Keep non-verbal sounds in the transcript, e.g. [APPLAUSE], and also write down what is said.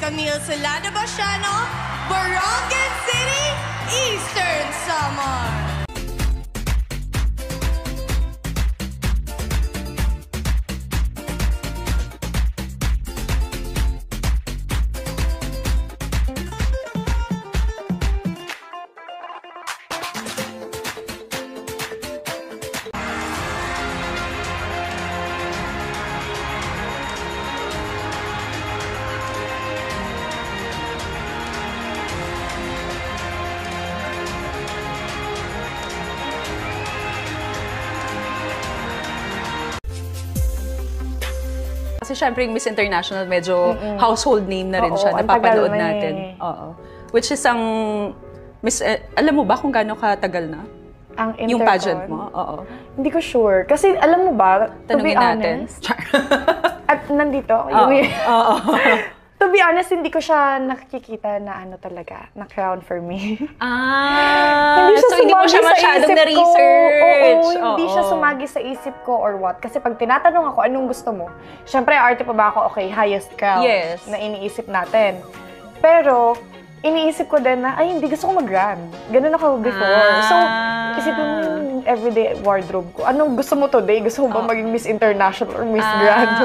Camille Solana Basiano, Barangan Kasi syempre yung Miss International, medyo household name na rin Oo, siya, ang tagal napapanood na natin. eh. Oo. Which is ang, Miss, eh, alam mo ba kung gaano katagal na? Ang Yung Intercon. pageant mo? Oo. Hindi ko sure. Kasi alam mo ba, to be Tanungin natin. honest, [LAUGHS] at nandito, yung, Oo. [LAUGHS] to be honest, hindi ko siya nakikita na ano talaga, na crown for me. Ah, [LAUGHS] hindi siya so hindi mo siya masyadong na-research. Oo, hindi Oo. siya sumagi sa isip ko or what. Kasi pag tinatanong ako, anong gusto mo? Siyempre, arte pa ba ako? Okay, highest crown Yes. na iniisip natin. Pero, iniisip ko din na, ay, hindi gusto ko mag-grand. Ganun ako before. So, Ah. isipin mo yung everyday wardrobe ko. Anong gusto mo today? Gusto mo ba maging Miss International or Miss Ah, Grand?